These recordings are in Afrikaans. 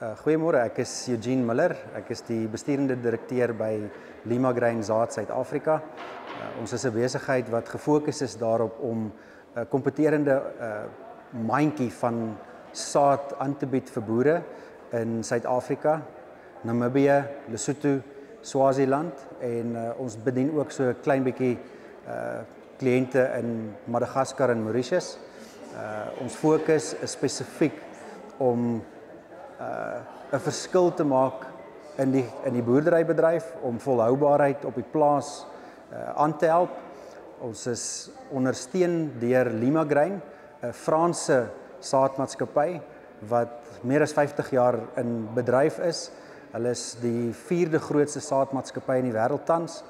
Uh, goeiemôre, ek is Eugene Miller. Ek is die besturende direkteur by Lima Grain Zaad Suid-Afrika. Uh, ons is 'n besigheid wat gefokus is daarop om 'n uh, kompeterende uh, mandjie van saad aan te bied vir boere in Suid-Afrika, Namibië, Lesotho, Swaziland en uh, ons bedien ook so 'n klein bietjie uh kliënte in Madagaskar en Mauritius. Uh ons fokus is spesifiek om uh 'n verskil te maak in die in die boerderybedryf om volhoubaarheid op die plaas uh aan te help. Ons is ondersteun deur Lima Grain, 'n Franse saadmaatskappy wat meer as 50 jaar in bedryf is. Hulle is die vierde grootste saadmaatskappy in die wêreld tans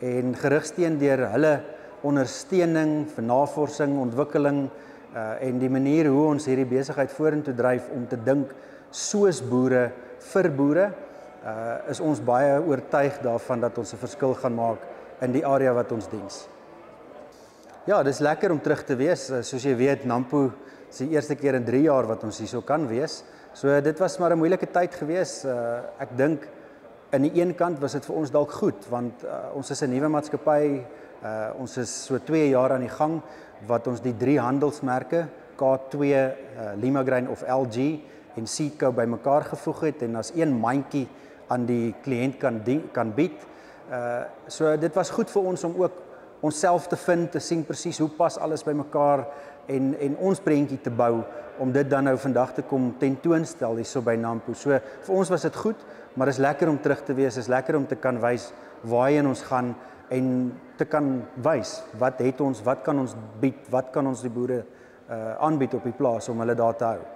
en gerugsteun deur hulle ondersteuning vir navorsing, ontwikkeling uh en die manier hoe ons hierdie besigheid vorentoe dryf om te dink soos boere vir boere uh is ons baie oortuig daarvan dat ons 'n verskil gaan maak in die area wat ons diens. Ja, dis lekker om terug te wees. Uh, soos jy weet, Nampo is die eerste keer in 3 jaar wat ons hierso kan wees. So dit was maar 'n moeilike tyd gewees. Uh ek dink aan die een kant was dit vir ons dalk goed want uh, ons is 'n nuwe maatskappy. Uh ons is so 2 jaar aan die gang wat ons die drie handelsmerke K2 uh, Lima Grain of LG en Seedco bymekaar gevoeg het en as een mandjie aan die kliënt kan die, kan bied. Uh so dit was goed vir ons om ook onsself te vind, te sien presies hoe pas alles bymekaar en en ons prentjie te bou om dit dan nou vandag te kom tentoonstel hierso by Nampo. So vir ons was dit goed, maar is lekker om terug te wees, is lekker om te kan wys waarheen ons gaan en te kan wys wat het ons, wat kan ons bied, wat kan ons die boere uh aanbied op die plaas om hulle daar te hou.